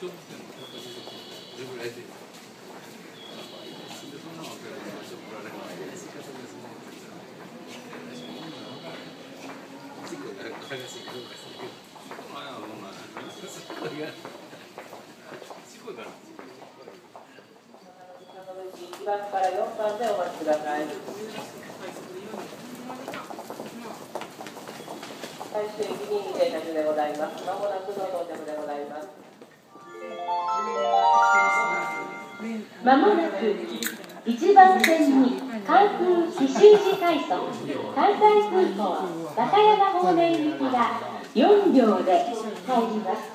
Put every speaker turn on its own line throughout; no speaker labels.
ちくい。最終議員で。まもなくの到着でございます。
まもなく1番線に関空紀州路快速関西空港和歌山方面行きが4両で入ります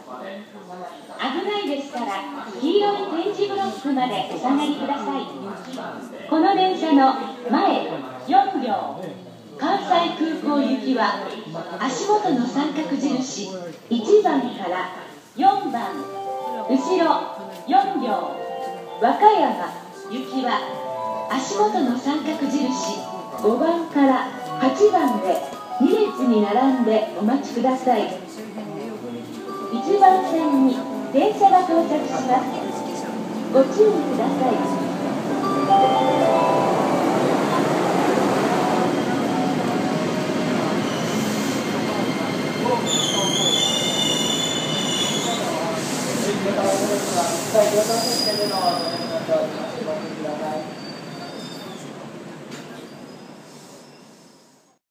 危ないですから黄色い点字ブロックまでお下がりくださいこの電車の前4両関西空港行きは足元の三角印1番から4番後ろ4両和歌山行きは足元の三角印5番から8番で2列に並んでお待ちください。1番線に電車が到着します。ご注意ください。
回ご乗車るのはおください。